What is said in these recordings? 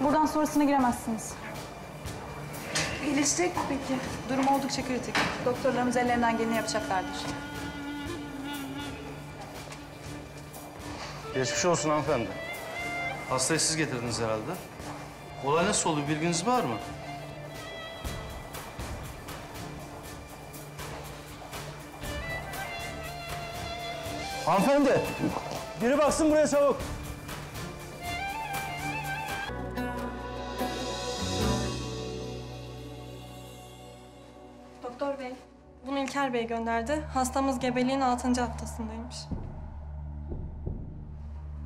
Buradan sonrasına giremezsiniz. İyileşecek mi peki? Durum oldukça kritik. Doktorlarımız ellerinden geleni yapacaklardır. Geçmiş olsun hanımefendi. Hastayı siz getirdiniz herhalde. Olay nasıl oldu bilginiz var mı? Hanımefendi, biri baksın buraya çabuk. Doktor bey, bunu İlker Bey gönderdi. Hastamız gebeliğin 6. haftasındaymış.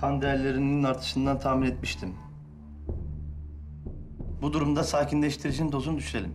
Kan değerlerinin artışından tahmin etmiştim. Bu durumda sakinleştiricinin dozunu düşürelim.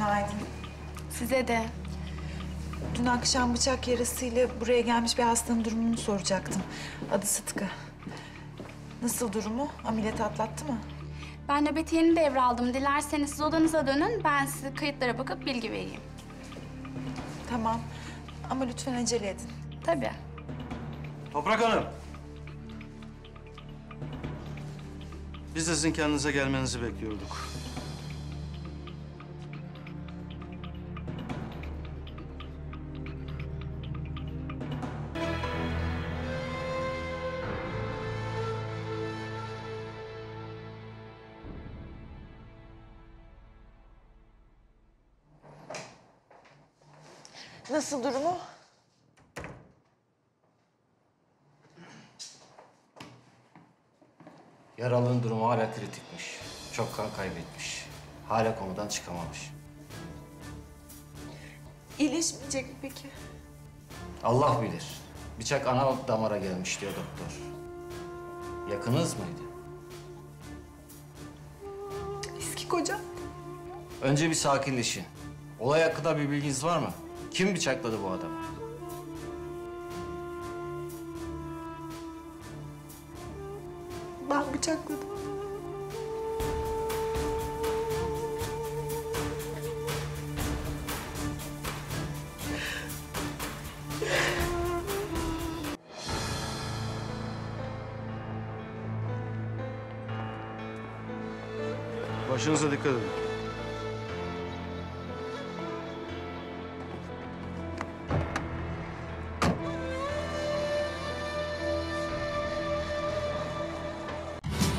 Günaydın. Size de. Dün akşam bıçak yarasıyla buraya gelmiş bir hastanın durumunu soracaktım. Adı Sıtkı. Nasıl durumu? Ameliyat atlattı mı? Ben nöbeti yeni devraldım. Dilerseniz siz odanıza dönün. Ben size kayıtlara bakıp bilgi vereyim. Tamam. Ama lütfen acele edin. Tabii. Toprak Hanım. Biz de sizin kendinize gelmenizi bekliyorduk. Nasıl durumu? Yaralının durumu hala kritikmiş. Çok kan kaybetmiş. Hala komadan çıkamamış. İyileşmeyecek mi peki? Allah bilir. Bıçak ana damara gelmiş diyor doktor. Yakınız mıydı? Eski kocam. Önce bir sakinleşin. Olay hakkında bir bilginiz var mı? Kim bıçakladı bu adamı? Ben bıçakladım. Başınıza dikkat edin.